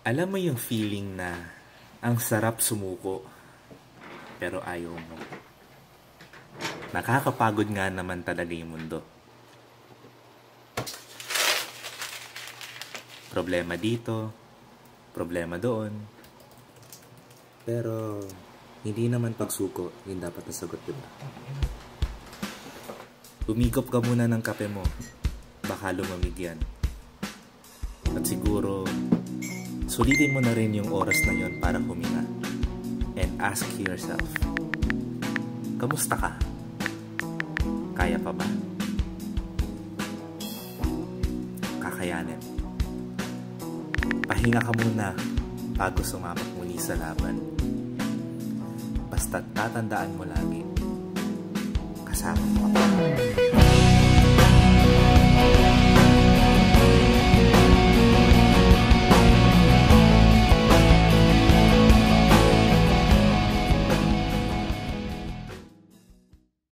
Alam mo yung feeling na ang sarap sumuko pero ayaw mo. Nakakapagod nga naman talaga yung mundo. Problema dito, problema doon. Pero hindi naman pagsuko yung dapat na sagot, diba? Umikop ka muna ng kape mo. Baka lumamig yan. At siguro, sulitin mo na rin yung oras na yon para huminga. And ask yourself, kamusta ka? Kaya pa ba? Kakayanin. Pahinga ka muna bago sumapak muli sa laban. Basta tatandaan mo lagi, kasama mo